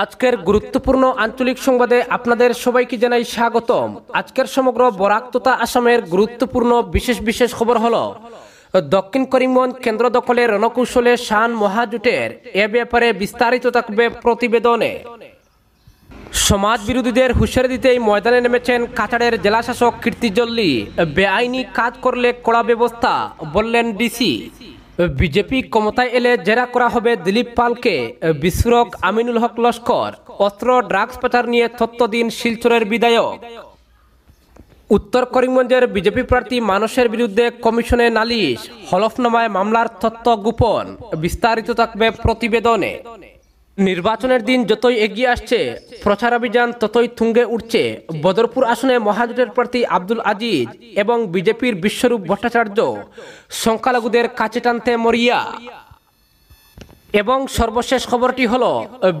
আজকের গুরুত্বপূর্ণ আঞ্চলিক সংবাদে আপনাদের সবাইকে জানাই স্বাগতম। আজকের সমগ্র বরাক তথা আসামের গুরুত্বপূর্ণ বিশেষ বিশেষ খবর হলো, দক্ষিণ করিমগঞ্জ কেন্দ্র দখলে রণকৌশলে শান মহাজোটের এ ব্যাপারে বিস্তারিত থাকবে প্রতিবেদনে। সমাজ বিরোধীদের হুঁশিয়ারি দিতেই ময়দানে নেমেছেন কাছাড়ের জেলাশাসক কীর্তিজল্লি। বেআইনি কাজ করলে কড়া ব্যবস্থা বললেন ডিসি। বিজেপি ক্ষমতায় এলে জেরা করা হবে দিলীপ পালকে। বিস্ফোরক আমিনুল হক লস্কর, অস্ত্র, ড্রাগস পাচার নিয়ে তথ্য দিন শিলচরের বিধায়ক। উত্তর করিমগঞ্জের বিজেপি প্রার্থী মানুষের বিরুদ্ধে কমিশনে নালিশ, হলফনামায় মামলার তথ্য গোপন, বিস্তারিত থাকবে প্রতিবেদনে। নির্বাচনের দিন যতই এগিয়ে আসছে, প্রচারাভিযান ততই থুঙ্গে উঠছে। বদরপুর আসনে মহাজোটের প্রার্থী আব্দুল আজিজ এবং বিজেপির বিশ্বরূপ ভট্টাচার্য সংখ্যালঘুদের কাছে টানতে মরিয়া। এবং সর্বশেষ খবরটি হল,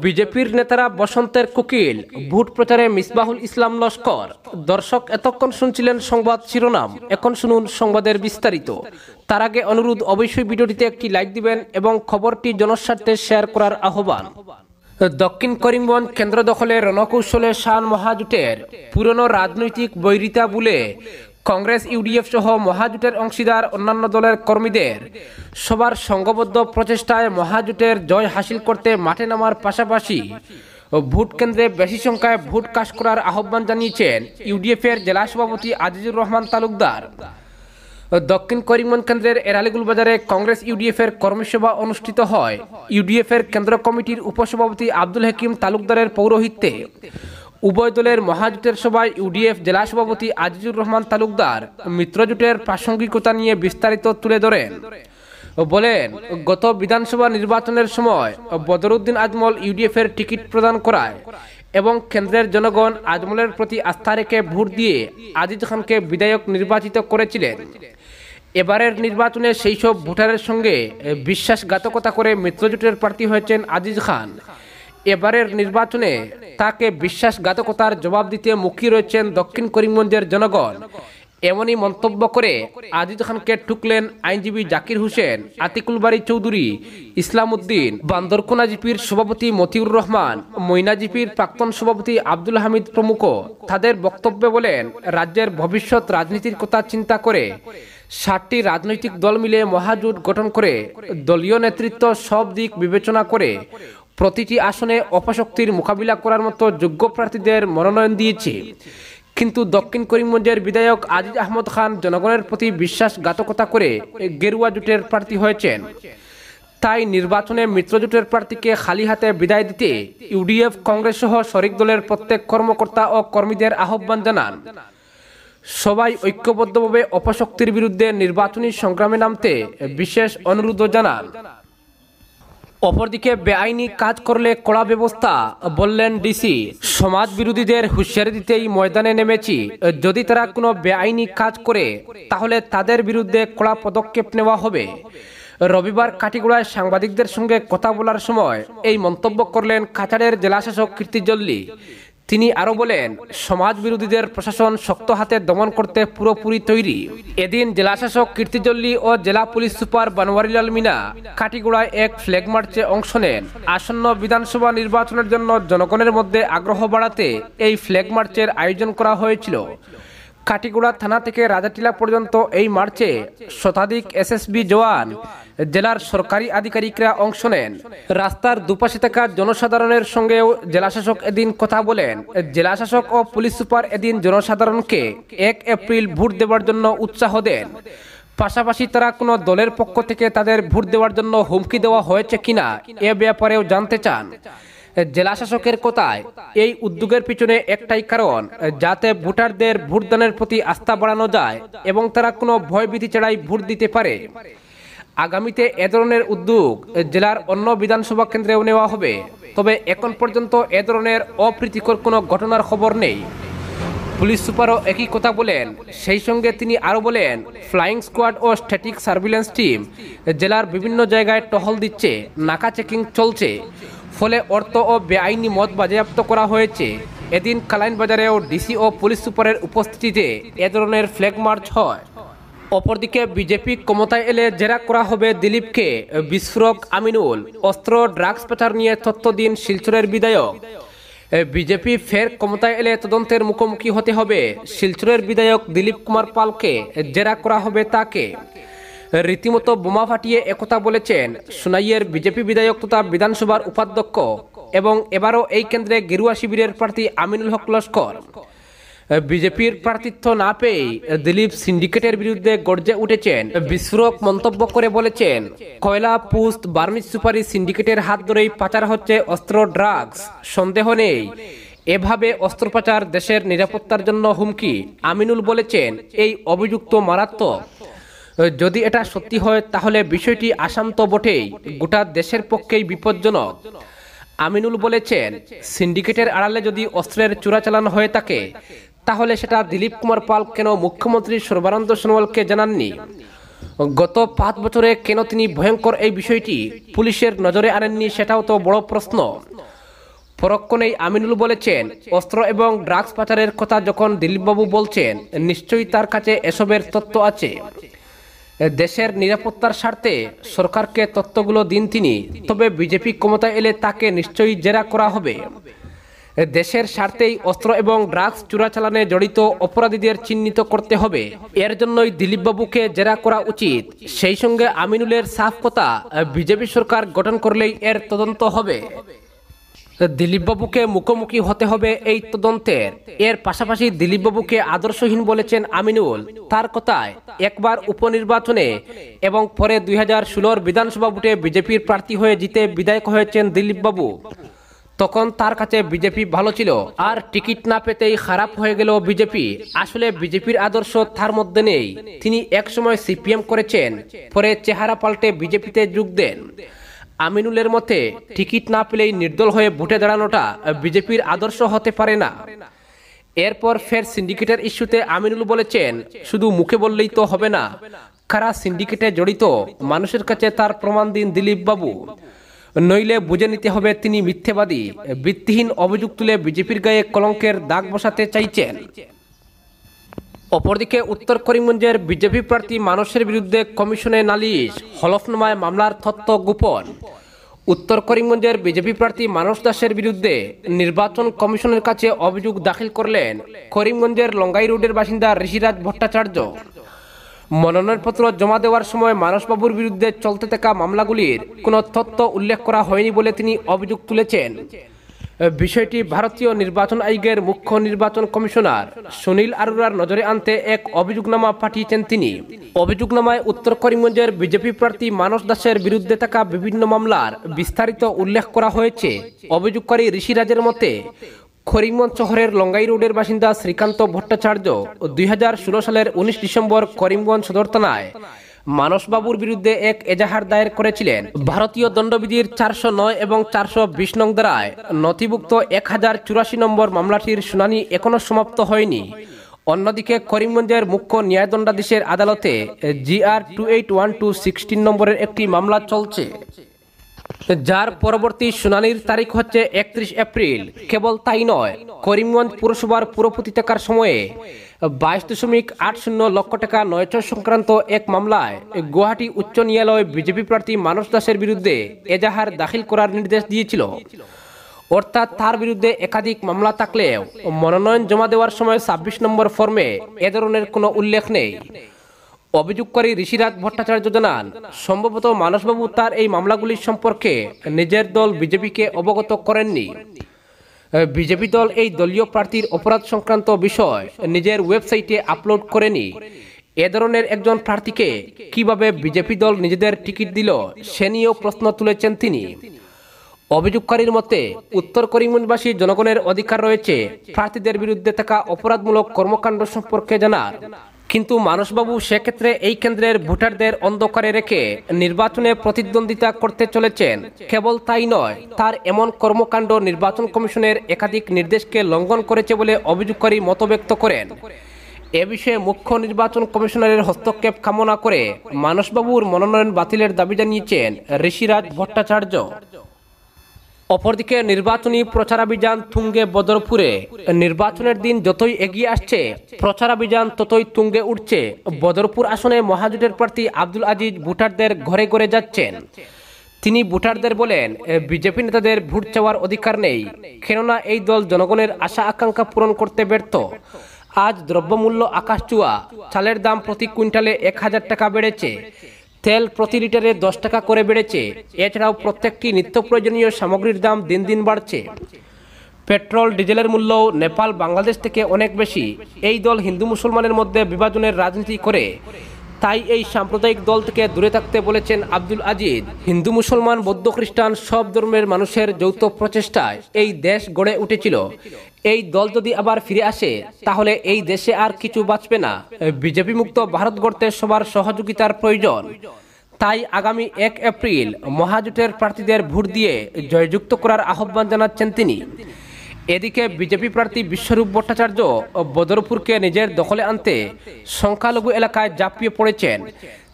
বিজেপির নেতারা বসন্তের কুকিল, ভোট প্রচারে মিসবাহুল ইসলাম লস্কর। দর্শক, এতক্ষণ শুনছিলেন সংবাদ শিরোনাম। এখন শুনুন সংবাদের বিস্তারিত। তার আগে অনুরোধ, অবশ্যই ভিডিওটিতে একটি লাইক দিবেন এবং খবরটি জনস্বার্থে শেয়ার করার আহ্বান। দক্ষিণ করিমগঞ্জ কেন্দ্র দখলে রণকৌশলে শান মহাজোটের পুরনো রাজনৈতিক বৈরিতা বলে কংগ্রেস, ইউডিএফ সহ মহাজোটের অংশীদার অন্যান্য দলের কর্মীদের। সবার সংঘবদ্ধ প্রচেষ্টায় মহাজোটের জয় হাসিল করতে মাঠে নামার পাশাপাশি ভোট কেন্দ্রে বেশি সংখ্যায় ভোট কাজ করার আহ্বান জানিয়েছেন ইউডিএফের জেলা সভাপতি আজিজুর রহমান তালুকদার। দক্ষিণ করিমগঞ্জ কেন্দ্রের এরালিগুল বাজারে কংগ্রেস, ইউডিএফের কর্মসভা অনুষ্ঠিত হয়। ইউডিএফের কেন্দ্র কমিটির উপসভাপতি আব্দুল হাকিম তালুকদারের পৌরোহিত্যে উভয় দলের মহাজোটের সভায় ইউডিএফ জেলা সভাপতি আজিজুর রহমান তালুকদার মিত্রজোটের প্রাসঙ্গিকতা নিয়ে বিস্তারিত তুলে ধরেন। বলেন, গত বিধানসভা নির্বাচনের সময় বদরুদ্দিন আজমল ইউডিএফ এর টিকিট প্রদান করায় এবং কেন্দ্রের জনগণ আজমলের প্রতি আস্থা রেখে ভোট দিয়ে আজিজ খানকে বিধায়ক নির্বাচিত করেছিলেন। এবারের নির্বাচনে সেই সব ভোটারের সঙ্গে বিশ্বাসঘাতকতা করে মিত্রজোটের প্রার্থী হয়েছেন আজিজ খান। এবারের নির্বাচনে তাকে বিশ্বাসঘাতকতার জবাব দিতে মুখী রয়েছেন দক্ষিণ করিমগঞ্জের জনগণ। এমনই মন্তব্য করে আজিজ খানকে ঠুকলেন আইনজীবী জাকির হোসেন, আতিকুল বাড়ি চৌধুরী ইসলাম উদ্দিন বান্দরকোনা জিপির সভাপতি মতিউর রহমান মইনা জিপির প্রাক্তন সভাপতি আব্দুল হামিদ প্রমুখ। তাদের বক্তব্যে বলেন, রাজ্যের ভবিষ্যৎ রাজনীতির কথা চিন্তা করে ষাটটি রাজনৈতিক দল মিলে মহাজোট গঠন করে দলীয় নেতৃত্ব সব দিক বিবেচনা করে প্রতিটি আসনে অপশক্তির মোকাবিলা করার মতো যোগ্য প্রার্থীদের মনোনয়ন দিয়েছে। কিন্তু দক্ষিণ করিমগঞ্জের বিধায়ক আজিজ আহমদ খান জনগণের প্রতি বিশ্বাসঘাতকতা করে গেরুয়া জোটের প্রার্থী হয়েছেন। তাই নির্বাচনে মিত্রজোটের প্রার্থীকে খালি হাতে বিদায় দিতে ইউডিএফ, কংগ্রেস সহ শরিক দলের প্রত্যেক কর্মকর্তা ও কর্মীদের আহ্বান জানান। সবাই ঐক্যবদ্ধভাবে অপশক্তির বিরুদ্ধে নির্বাচনী সংগ্রামে নামতে বিশেষ অনুরোধ জানান। অপরদিকে বেআইনি কাজ করলে কড়া ব্যবস্থা বললেন ডিসি। সমাজ বিরোধীদের হুঁশিয়ারি দিতেই ময়দানে নেমেছি। যদি তারা কোনো বেআইনি কাজ করে, তাহলে তাদের বিরুদ্ধে কড়া পদক্ষেপ নেওয়া হবে। রবিবার কাটিগুড়ায় সাংবাদিকদের সঙ্গে কথা বলার সময় এই মন্তব্য করলেন কাছাড়ের জেলাশাসক কীর্তিজল্লি। তিনি আরও বলেন সমাজ বিরোধীদের প্রশাসন শক্ত হাতে দমন করতে পুরোপুরি তৈরি। এদিন জেলাশাসক কীর্তিজল্লি ও জেলা পুলিশ সুপার বানোয়ারিলাল মিনা কাটিগুড়ায় এক ফ্ল্যাগ মার্চে অংশ নেন। আসন্ন বিধানসভা নির্বাচনের জন্য জনগণের মধ্যে আগ্রহ বাড়াতে এই ফ্ল্যাগ মার্চের আয়োজন করা হয়েছিল। কাটিগুড়া থানা থেকে রাজাটিলা পর্যন্ত এই মার্চে শতাধিক এসএসবি জওয়ান জেলার সরকারি আধিকারিকরা অংশ নেন। রাস্তার দুপাশে থাকা জনসাধারণের সঙ্গেও জেলাশাসক এদিন কথা বলেন। জেলাশাসক ও পুলিশ সুপার এদিন জনসাধারণকে এক এপ্রিল ভোট দেওয়ার জন্য উৎসাহ দেন। পাশাপাশি তারা কোনো দলের পক্ষ থেকে তাদের ভোট দেওয়ার জন্য হুমকি দেওয়া হয়েছে কিনা এ ব্যাপারেও জানতে চান। জেলা শাসকের কথায়, এই উদ্যোগের পিছনে একটাই কারণ, যাতে ভোটারদের ভোটদানের প্রতি আস্থা বাড়ানো যায় এবং তারা কোনো ভয়ভীতি ছাড়াই ভোট দিতে পারে। আগামীতে এ ধরনের উদ্যোগ জেলার অন্য বিধানসভা কেন্দ্রেও নেওয়া হবে। তবে এখন পর্যন্ত এ ধরনের অপ্রীতিকর কোনো ঘটনার খবর নেই। পুলিশ সুপারও একই কথা বলেন। সেই সঙ্গে তিনি আরও বলেন, ফ্লাইং স্কোয়াড ও স্ট্যাটিক সার্ভিলেন্স টিম জেলার বিভিন্ন জায়গায় টহল দিচ্ছে, নাকা চেকিং চলছে। ফলে অর্থ ও বেআইনি মদ বাজেয়াপ্ত করা হয়েছে। এদিন কালাইন বাজারেও ডিসি ও পুলিশ সুপারের উপস্থিতিতে এ ধরনের ফ্ল্যাগ মার্চ হয়। অপরদিকে বিজেপি ক্ষমতায় এলে জেরা করা হবে দিলীপকে। বিস্ফোরক আমিনুল। অস্ত্র, ড্রাগস পাচার নিয়ে তথ্য দিন শিলচরের বিধায়ক। বিজেপি ফের ক্ষমতায় এলে তদন্তের মুখোমুখি হতে হবে। শিলচরের বিধায়ক দিলীপ কুমার পালকে জেরা করা হবে তাকে। রীতিমতো বোমা ফাটিয়ে একথা বলেছেন সোনাইয়ের বিজেপি বিধায়ক তথা বিধানসভার উপাধ্যক্ষ এবং এবারও এই কেন্দ্রে গেরুয়া শিবিরের প্রার্থী আমিনুল হক লস্কর। বিজেপির প্রার্থিত্ব না পেয়ে দিলীপ সিন্ডিকেটের বিরুদ্ধে গর্জে উঠেছেন। বিস্ফোরক মন্তব্য করে বলেছেন, কয়লা পুস্ত বার্মিজ সুপারি সিন্ডিকেটের হাত ধরেই পাচার হচ্ছে অস্ত্র, ড্রাগস। সন্দেহ নেই। এভাবে অস্ত্র পাচার দেশের নিরাপত্তার জন্য হুমকি। আমিনুল বলেছেন, এই অভিযুক্ত মারাত্মক। যদি এটা সত্যি হয়, তাহলে বিষয়টি আসাম তো বটেই। গোটা দেশের পক্ষেই বিপজ্জনক। আমিনুল বলেছেন, সিন্ডিকেটের আড়ালে যদি অস্ত্রের চোরাচালান হয়ে থাকে, তাহলে সেটা দিলীপ কুমার পাল কেন মুখ্যমন্ত্রী সর্বানন্দ সোনোয়ালকে জানাননি? গত পাঁচ বছরে কেন তিনি ভয়ঙ্কর এই বিষয়টি পুলিশের নজরে আনেননি সেটাও তো বড় প্রশ্ন। পরক্ষণেই আমিনুল বলেছেন, অস্ত্র এবং ড্রাগস পাচারের কথা যখন দিলীপবাবু বলছেন, নিশ্চয়ই তার কাছে এসবের তথ্য আছে। দেশের নিরাপত্তার স্বার্থে সরকারকে তথ্যগুলো দিন তিনি, তবে বিজেপি ক্ষমতায় এলে তাকে নিশ্চয়ই জেরা করা হবে। দেশের স্বার্থেই অস্ত্র এবং ড্রাগস চোরাচালানে জড়িত অপরাধীদের চিহ্নিত করতে হবে। এর জন্যই দিলীপবাবুকে জেরা করা উচিত। সেই সঙ্গে আমিনুলের সাফ কথা, বিজেপি সরকার গঠন করলেই এর তদন্ত হবে। দিলীপবাবুকে মুখোমুখি হতে হবে এই তদন্তের। এর পাশাপাশি দিলীপবাবুকে আদর্শহীন বলেছেন আমিনুল। তার কথায় একবার উপনির্বাচনে এবং পরে দুই হাজার ষোলোর বিধানসভা ভোটে বিজেপির প্রার্থী হয়ে জিতে বিধায়ক হয়েছেন দিলীপবাবু। তখন তার কাছে বিজেপি ভালো ছিল আর টিকিট না পেতেই খারাপ হয়ে গেল বিজেপি। আসলে বিজেপির আদর্শ তার মধ্যে নেই। তিনি একসময় সিপিএম করেছেন, পরে চেহারা পাল্টে বিজেপিতে যোগ দেন। আমিনুলের মতে, টিকিট না পেলেই নির্দল হয়ে ভোটে দাঁড়ানোটা বিজেপির আদর্শ হতে পারে না। এরপর ফের সিন্ডিকেটের ইস্যুতে আমিনুল বলেছেন, শুধু মুখে বললেই তো হবে না। কারা সিন্ডিকেটে জড়িত, মানুষের কাছে তার প্রমাণ দিন দিলীপ বাবু। নইলে বুঝে নিতে হবে তিনি মিথ্যেবাদী। ভিত্তিহীন অভিযোগ তুলে বিজেপির গায়ে কলঙ্কের দাগ বসাতে চাইছেন। অপরদিকে উত্তর করিমগঞ্জের বিজেপি প্রার্থী মানুষের বিরুদ্ধে কমিশনে নালিশ, হলফনামায় মামলার তথ্য গোপন। উত্তর করিমগঞ্জের বিজেপি প্রার্থী মানস দাসের বিরুদ্ধে নির্বাচন কমিশনের কাছে অভিযোগ দাখিল করলেন করিমগঞ্জের লঙ্গাই রোডের বাসিন্দা ঋষিরাজ ভট্টাচার্য। মনোনয়নপত্র জমা দেওয়ার সময় মানসবাবুর বিরুদ্ধে চলতে থাকা মামলাগুলির কোনো তথ্য উল্লেখ করা হয়নি বলে তিনি অভিযোগ তুলেছেন। বিষয়টি ভারতীয় নির্বাচন আয়োগের মুখ্য নির্বাচন কমিশনার সুনীল আরোরার নজরে আনতে এক অভিযোগনামা পাঠিয়েছেন তিনি। অভিযোগনামায় উত্তর করিমগঞ্জের বিজেপি প্রার্থী মানস দাসের বিরুদ্ধে থাকা বিভিন্ন মামলার বিস্তারিত উল্লেখ করা হয়েছে। অভিযোগকারী ঋষিরাজের মতে, করিমগঞ্জ শহরের লঙ্গাই রোডের বাসিন্দা শ্রীকান্ত ভট্টাচার্য দুই হাজার ষোলো সালের উনিশ ডিসেম্বর করিমগঞ্জ সদর থানায় মানসবাবুর বিরুদ্ধে এক এজাহার দায়ের করেছিলেন। ভারতীয় দণ্ডবিধির চারশো নয় এবং চারশো বিশ নং দ্বারায় নথিভুক্ত এক হাজার চুরাশি নম্বর মামলাটির শুনানি এখনও সমাপ্ত হয়নি। অন্যদিকে করিমগঞ্জের মুখ্য ন্যায়দণ্ডাধীশের আদালতে GR two eight one two sixteen নম্বরের একটি মামলা চলছে। যার পরবর্তী শুনানির তারিখ হচ্ছে একত্রিশ এপ্রিল। কেবল তাই নয়, করিমগঞ্জ পুরসভার পুরপতি থাকার সময়ে বাইশ দশমিক আট শূন্য লক্ষ টাকা নয়চ সংক্রান্ত এক মামলায় গুয়াহাটি উচ্চ ন্যায়ালয় বিজেপি প্রার্থী মানস দাসের বিরুদ্ধে এজাহার দাখিল করার নির্দেশ দিয়েছিল। অর্থাৎ তার বিরুদ্ধে একাধিক মামলা থাকলেও মনোনয়ন জমা দেওয়ার সময় ছাব্বিশ নম্বর ফর্মে এ ধরনের কোনো উল্লেখ নেই। অভিযোগকারী ঋষিরাজ ভট্টাচার্য জানান, সম্ভবত মানসবাবু তার এই মামলাগুলির সম্পর্কে নিজের দল বিজেপিকে অবগত করেননি। বিজেপি দল এই দলীয় প্রার্থীর অপরাধ সংক্রান্ত বিষয় নিজের ওয়েবসাইটে আপলোড করেনি। এ ধরনের একজন প্রার্থীকে কীভাবে বিজেপি দল নিজেদের টিকিট দিল, সে নিয়েও প্রশ্ন তুলেছেন তিনি। অভিযোগকারীর মতে, উত্তর করিমগঞ্জবাসী জনগণের অধিকার রয়েছে প্রার্থীদের বিরুদ্ধে থাকা অপরাধমূলক কর্মকাণ্ড সম্পর্কে জানার। কিন্তু মানসবাবু সেক্ষেত্রে এই কেন্দ্রের ভোটারদের অন্ধকারে রেখে নির্বাচনে প্রতিদ্বন্দ্বিতা করতে চলেছেন। কেবল তাই নয়, তার এমন কর্মকাণ্ড নির্বাচন কমিশনের একাধিক নির্দেশকে লঙ্ঘন করেছে বলে অভিযোগকারী মতব্যক্ত করেন। এ বিষয়ে মুখ্য নির্বাচন কমিশনারের হস্তক্ষেপ কামনা করে মানসবাবুর মনোনয়ন বাতিলের দাবি জানিয়েছেন ঋষিরাজ ভট্টাচার্য। অপরদিকে নির্বাচনী প্রচারাভিযান তুঙ্গে বদরপুরে। নির্বাচনের দিন যতই এগিয়ে আসছে, প্রচারাভিযান ততই তুঙ্গে উঠছে। বদরপুর আসনে মহাজোটের প্রার্থী আব্দুল আজিজ ভোটারদের ঘরে ঘরে যাচ্ছেন। তিনি ভোটারদের বলেন বিজেপি নেতাদের ভোট চাওয়ার অধিকার নেই। কেননা এই দল জনগণের আশা আকাঙ্ক্ষা পূরণ করতে ব্যর্থ। আজ দ্রব্যমূল্য আকাশ চুয়া, চালের দাম প্রতি কুইন্টালে এক হাজার টাকা বেড়েছে। তেল প্রতি লিটারে দশ টাকা করে বেড়েছে। এছাড়াও প্রত্যেকটি নিত্য প্রয়োজনীয় সামগ্রীর দাম দিন দিন বাড়ছে। পেট্রোল, ডিজেলের মূল্য নেপাল, বাংলাদেশ থেকে অনেক বেশি। এই দল হিন্দু মুসলমানের মধ্যে বিভাজনের রাজনীতি করে। তাই এই সাম্প্রদায়িক দল থেকে দূরে থাকতে বলেছেন আব্দুল আজিজ। হিন্দু, মুসলমান, বৌদ্ধ, খ্রিস্টান সব ধর্মের মানুষের যৌথ প্রচেষ্টায় এই দেশ গড়ে উঠেছিল। এই দল যদি আবার ফিরে আসে, তাহলে এই দেশে আর কিছু বাঁচবে না। বিজেপি মুক্ত ভারত গড়তে সবার সহযোগিতার প্রয়োজন। তাই আগামী এক এপ্রিল মহাজোটের প্রার্থীদের ভোট দিয়ে জয়যুক্ত করার আহ্বান জানাচ্ছেন তিনি। এদিকে বিজেপি প্রার্থী বিশ্বরূপ ভট্টাচার্য ও বদরপুরকে নিজের দখলে আনতে সংখ্যালঘু এলাকায় ঝাঁপিয়ে পড়েছেন।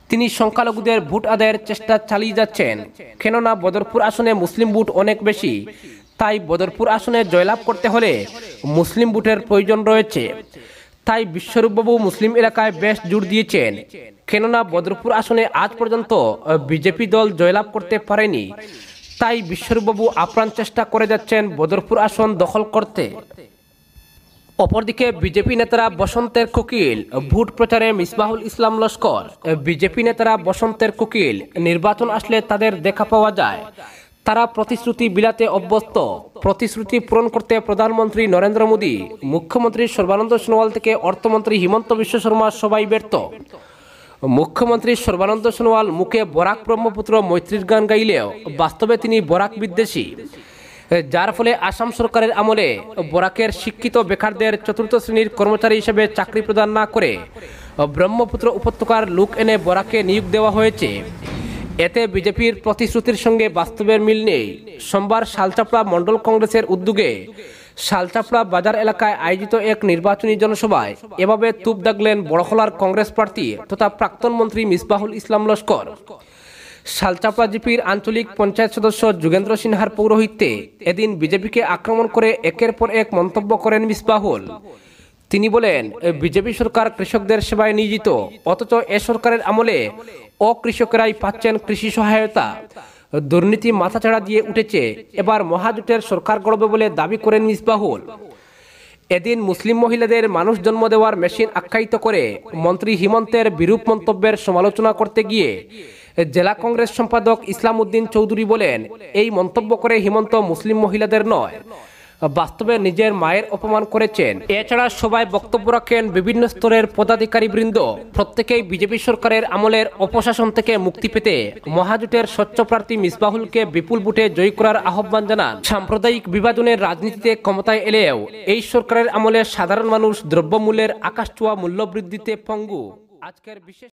তিনি সংখ্যালঘুদের ভোট আদায়ের চেষ্টা চালিয়ে যাচ্ছেন। কেননা বদরপুর আসনে মুসলিম ভোট অনেক বেশি। তাই বদরপুর আসনে জয়লাভ করতে হলে মুসলিম ভোটের প্রয়োজন রয়েছে। তাই বিশ্বরূপবাবু মুসলিম এলাকায় বেশ জোর দিয়েছেন। কেননা বদরপুর আসনে আজ পর্যন্ত বিজেপি দল জয়লাভ করতে পারেনি। তাই বিশ্বরূপবাবু আপ্রাণ চেষ্টা করে যাচ্ছেন বদরপুর আসন দখল করতে। অপরদিকে বিজেপি নেতারা বসন্তের কোকিল, ভোট প্রচারে মিসবাহুল ইসলাম লস্কর। বিজেপি নেতারা বসন্তের কোকিল, নির্বাচন আসলে তাদের দেখা পাওয়া যায়। তারা প্রতিশ্রুতি বিলাতে অভ্যস্ত। প্রতিশ্রুতি পূরণ করতে প্রধানমন্ত্রী নরেন্দ্র মোদী, মুখ্যমন্ত্রী সর্বানন্দ সোনোয়াল থেকে অর্থমন্ত্রী হিমন্ত বিশ্ব শর্মা সবাই ব্যর্থ। মুখ্যমন্ত্রী সর্বানন্দ সোনোয়াল মুখে বরাক ব্রহ্মপুত্র মৈত্রীর গান গাইলেও বাস্তবে তিনি বরাক বিদ্বেষী। যার ফলে আসাম সরকারের আমলে বরাকের শিক্ষিত বেকারদের চতুর্থ শ্রেণির কর্মচারী হিসেবে চাকরি প্রদান না করে ব্রহ্মপুত্র উপত্যকার লোক এনে বরাকে নিয়োগ দেওয়া হয়েছে। এতে বিজেপির প্রতিশ্রুতির সঙ্গে বাস্তবের মিল নেই। সোমবার শালচাপড়া মণ্ডল কংগ্রেসের উদ্যোগে শালচাপড়া বাজার এলাকায় আয়োজিত এক নির্বাচনী জনসভায় এভাবে তুপ দাগলেন বড়খলার কংগ্রেস প্রার্থী তথা প্রাক্তন মন্ত্রী মিসবাহুল ইসলাম লস্কর। শালচাপড়া জিপির আঞ্চলিক পঞ্চায়েত সদস্য যুগেন্দ্র সিনহার পৌরোহিত্যে এদিন বিজেপিকে আক্রমণ করে একের পর এক মন্তব্য করেন মিসবাহুল। তিনি বলেন বিজেপি সরকার কৃষকদের সেবায় নিয়োজিত, অথচ এ সরকারের আমলে অকৃষকেরাই পাচ্ছেন কৃষি সহায়তা। দুর্নীতি মাথাছাড়া দিয়ে উঠেছে। এবার মহাজোটের সরকার গড়বে বলে দাবি করেন মিসবাহুল। এদিন মুসলিম মহিলাদের মানুষ জন্ম দেওয়ার মেশিন আখ্যায়িত করে মন্ত্রী হিমন্তের বিরূপ মন্তব্যের সমালোচনা করতে গিয়ে জেলা কংগ্রেস সম্পাদক ইসলাম উদ্দিন চৌধুরী বলেন, এই মন্তব্য করে হিমন্ত মুসলিম মহিলাদের নয়। বাস্তবে নিজের মায়ের অপমান করেছেন। এছাড়া সবাই বক্তব্য রাখেন বিভিন্ন স্তরের পদাধিকারী বৃন্দ প্রত্যেকেই বিজেপি সরকারের আমলের অপশাসন থেকে মুক্তি পেতে মহাজোটের স্বচ্ছ প্রার্থী মিসবাহুলকে বিপুল ভোটে জয়ী করার আহ্বান জানান। সাম্প্রদায়িক বিভাজনের রাজনীতিতে ক্ষমতায় এলেও এই সরকারের আমলে সাধারণ মানুষ দ্রব্যমূল্যের আকাশ ছোঁয়া মূল্য বৃদ্ধিতে পঙ্গু। আজকের বিশেষ